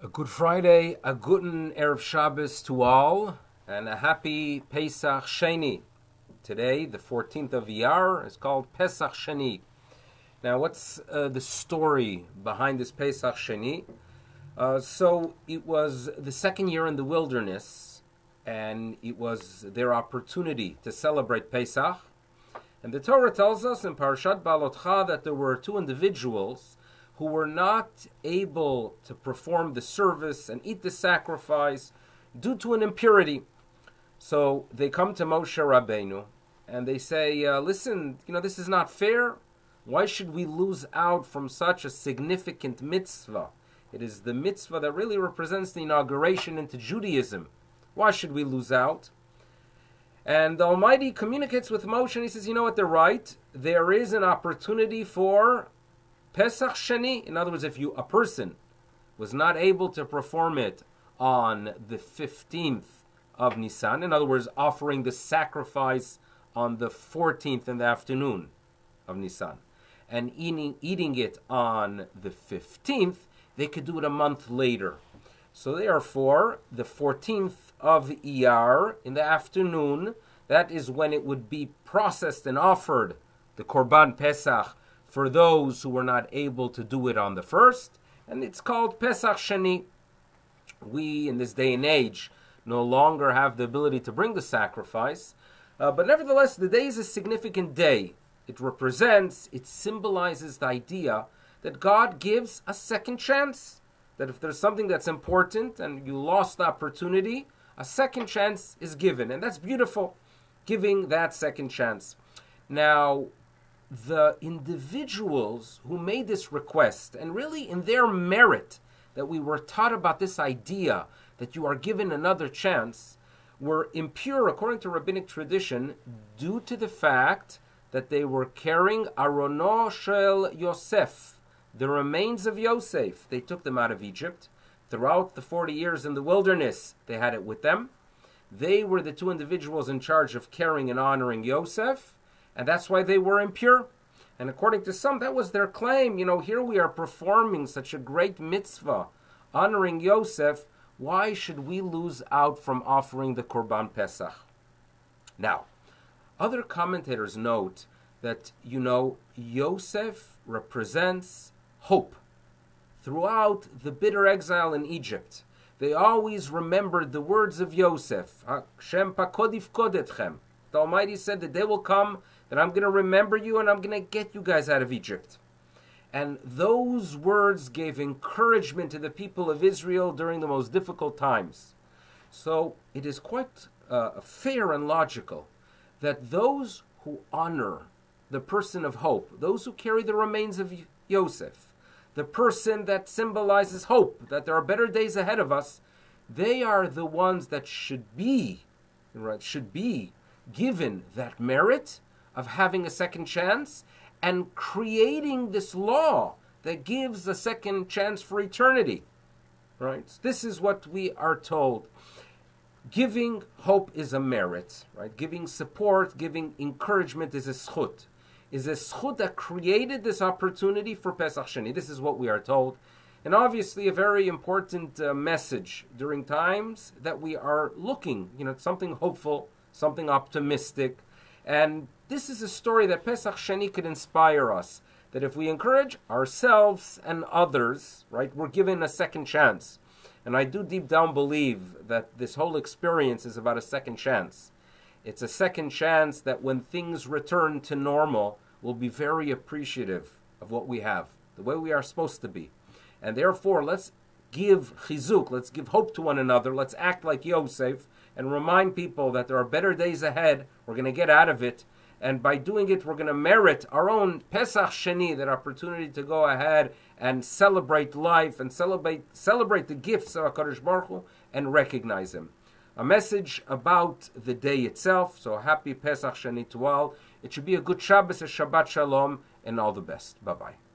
A good Friday, a guten Erev Shabbos to all, and a happy Pesach Sheni. Today, the 14th of Iyar, is called Pesach Sheni. Now, what's uh, the story behind this Pesach Sheni? Uh, so, it was the second year in the wilderness, and it was their opportunity to celebrate Pesach. And the Torah tells us in Parashat Beha'alotcha that there were two individuals who were not able to perform the service and eat the sacrifice due to an impurity. So they come to Moshe Rabbeinu and they say, uh, Listen, you know, this is not fair. Why should we lose out from such a significant mitzvah? It is the mitzvah that really represents the inauguration into Judaism. Why should we lose out? And the Almighty communicates with Moshe and he says, You know what? They're right. There is an opportunity for Pesach Sheni, in other words, if you a person was not able to perform it on the 15th of Nisan, in other words, offering the sacrifice on the 14th in the afternoon of Nisan, and eating, eating it on the 15th, they could do it a month later. So therefore, the 14th of Iyar in the afternoon, that is when it would be processed and offered, the Korban Pesach, for those who were not able to do it on the first, and it's called Pesach Sheni. We, in this day and age, no longer have the ability to bring the sacrifice, uh, but nevertheless, the day is a significant day. It represents, it symbolizes the idea that God gives a second chance. That if there's something that's important and you lost the opportunity, a second chance is given. And that's beautiful, giving that second chance. Now, the individuals who made this request, and really in their merit that we were taught about this idea that you are given another chance, were impure according to rabbinic tradition due to the fact that they were carrying Arono Shel Yosef, the remains of Yosef. They took them out of Egypt. Throughout the 40 years in the wilderness, they had it with them. They were the two individuals in charge of carrying and honoring Yosef and that's why they were impure. And according to some, that was their claim. You know, here we are performing such a great mitzvah, honoring Yosef. Why should we lose out from offering the Korban Pesach? Now, other commentators note that, you know, Yosef represents hope. Throughout the bitter exile in Egypt, they always remembered the words of Yosef. Hashem pakod yifkod etchem. The Almighty said that they will come that I'm going to remember you and I'm going to get you guys out of Egypt. And those words gave encouragement to the people of Israel during the most difficult times. So it is quite uh, fair and logical that those who honor the person of hope, those who carry the remains of Yosef, the person that symbolizes hope, that there are better days ahead of us, they are the ones that should be, right, should be given that merit of having a second chance and creating this law that gives a second chance for eternity. Right? This is what we are told. Giving hope is a merit, right? Giving support, giving encouragement is a zchut. Is a zchut that created this opportunity for Pesach Sheni. This is what we are told. And obviously, a very important uh, message during times that we are looking, you know, something hopeful, something optimistic, and this is a story that Pesach Sheni could inspire us. That if we encourage ourselves and others, right, we're given a second chance. And I do deep down believe that this whole experience is about a second chance. It's a second chance that when things return to normal, we'll be very appreciative of what we have, the way we are supposed to be. And therefore, let's give chizuk, let's give hope to one another, let's act like Yosef, and remind people that there are better days ahead. We're going to get out of it. And by doing it, we're going to merit our own Pesach Sheni, that opportunity to go ahead and celebrate life and celebrate, celebrate the gifts of HaKadosh Baruch Hu and recognize Him. A message about the day itself. So happy Pesach Sheni to all. It should be a good Shabbos, a Shabbat Shalom, and all the best. Bye bye.